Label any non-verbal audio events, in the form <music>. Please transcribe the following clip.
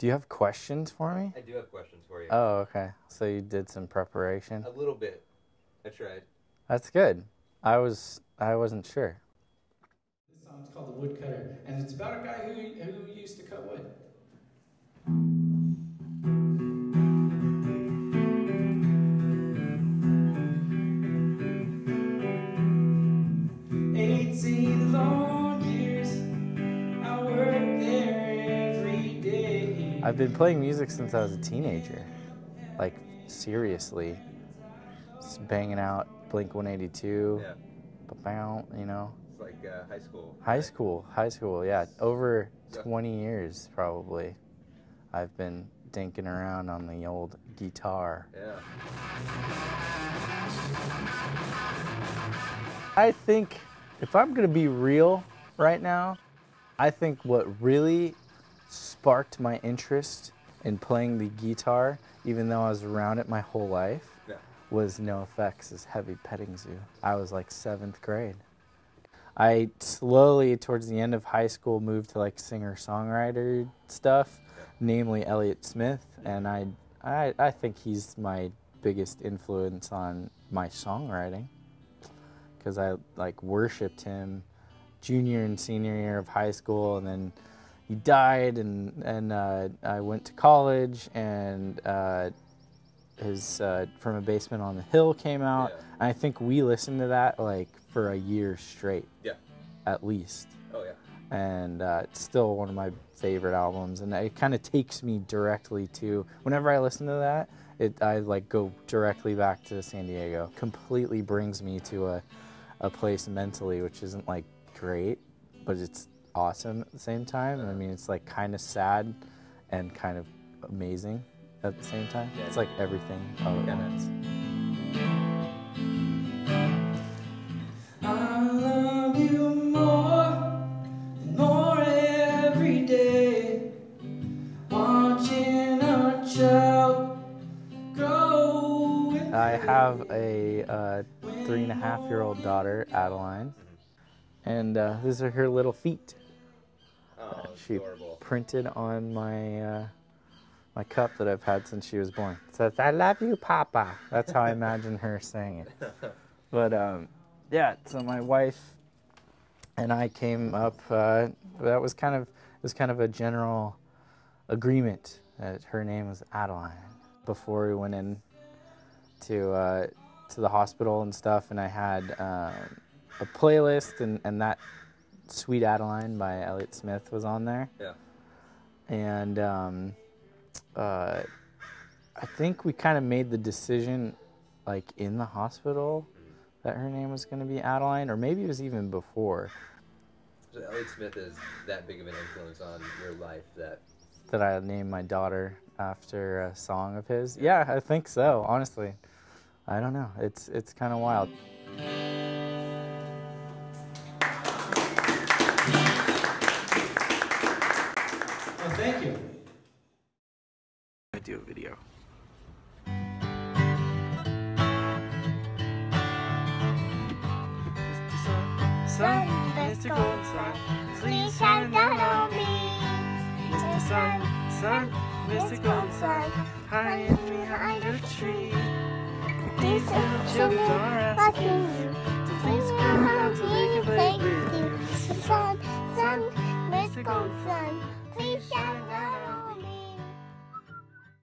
Do you have questions for me? I do have questions for you. Oh, okay. So you did some preparation. A little bit. I tried. That's good. I was I wasn't sure. This song's called The Woodcutter, and it's about a guy who, who used to cut wood. I've been playing music since I was a teenager. Like seriously. Just banging out Blink 182. Yeah. You know. It's like uh, high school. High school, high school, yeah. Over Yeah. 20 years probably. I've been dinking around on the old guitar. Yeah. I think if I'm gonna be real right now, I think what really sparked my interest in playing the guitar, even though I was around it my whole life, Yeah. was NOFX's Heavy Petting Zoo. I was like seventh grade. I slowly, towards the end of high school, moved to like singer songwriter stuff, namely Elliott Smith, and I, I, I think he's my biggest influence on my songwriting because I like worshipped him junior and senior year of high school, and then he died, and and uh, I went to college, and uh, his uh, "From a Basement on the Hill" came out. Yeah. And I think we listened to that like for a year straight, Yeah. at least Oh yeah. and uh, it's still one of my favorite albums. And it kind of takes me directly to whenever I listen to that, it I like go directly back to San Diego. Completely brings me to a a place mentally, which isn't like great, but it's awesome at the same time. I mean, it's like kind of sad and kind of amazing at the same time. Yeah. It's like everything all at Yeah. once. I love you more every day. Watching our child grow. I have a uh, three and a half year old daughter, Adeline, and uh, these are her little feet. Oh, she adorable. printed on my uh, my cup that I've had since she was born. It says "I love you, Papa." That's how I imagine her saying it. <laughs> But um, yeah, so my wife and I came up. Uh, that was kind of it was kind of a general agreement that her name was Adeline before we went in to uh, to the hospital and stuff. And I had uh, a playlist, and, and that "Sweet Adeline" by Elliott Smith was on there. Yeah. And um, uh, I think we kind of made the decision, like in the hospital, that her name was going to be Adeline, or maybe it was even before So Elliott Smith is that big of an influence on your life that that I named my daughter after a song of his. Yeah, I think so. Honestly, I don't know. It's it's kind of wild. I do a video. Sun, Mr. Golden Sun, please shine down on me. Mr. Sun, Sun, Mr. Golden Sun, hiding behind a tree. These little children are asking you to please come out so they